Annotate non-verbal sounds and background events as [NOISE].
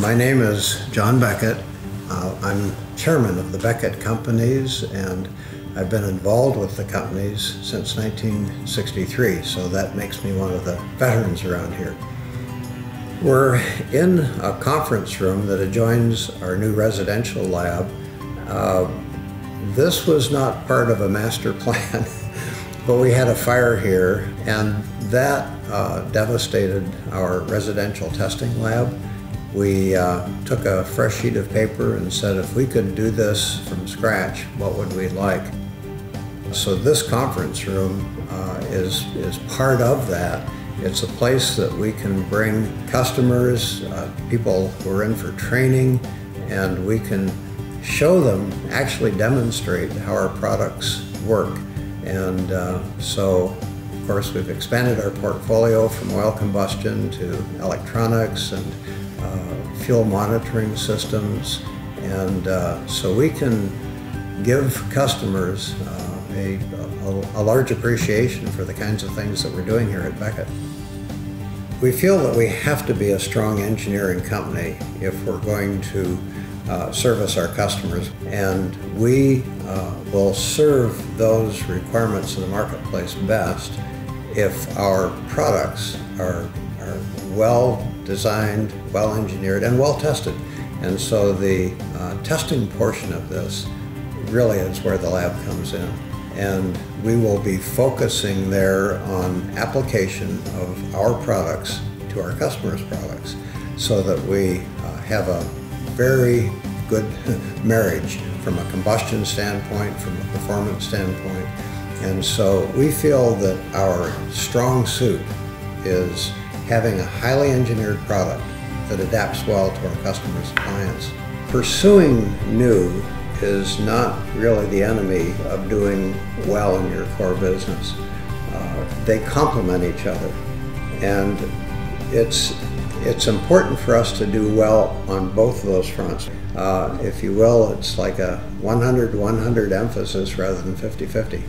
My name is John Beckett. Uh, I'm chairman of the Beckett Companies and I've been involved with the companies since 1963, so that makes me one of the veterans around here. We're in a conference room that adjoins our new residential lab. Uh, this was not part of a master [LAUGHS] plan, but we had a fire here and that uh, devastated our residential testing lab we uh, took a fresh sheet of paper and said if we could do this from scratch, what would we like? So this conference room uh, is, is part of that. It's a place that we can bring customers, uh, people who are in for training, and we can show them, actually demonstrate how our products work. And uh, so, of course, we've expanded our portfolio from oil combustion to electronics and fuel monitoring systems. And uh, so we can give customers uh, a, a, a large appreciation for the kinds of things that we're doing here at Beckett. We feel that we have to be a strong engineering company if we're going to uh, service our customers. And we uh, will serve those requirements of the marketplace best if our products are, are well designed, well engineered, and well tested. And so the uh, testing portion of this really is where the lab comes in. And we will be focusing there on application of our products to our customers' products so that we uh, have a very good [LAUGHS] marriage from a combustion standpoint, from a performance standpoint. And so we feel that our strong suit is having a highly engineered product that adapts well to our customers' clients. Pursuing new is not really the enemy of doing well in your core business. Uh, they complement each other. And it's, it's important for us to do well on both of those fronts. Uh, if you will, it's like a 100-100 emphasis rather than 50-50.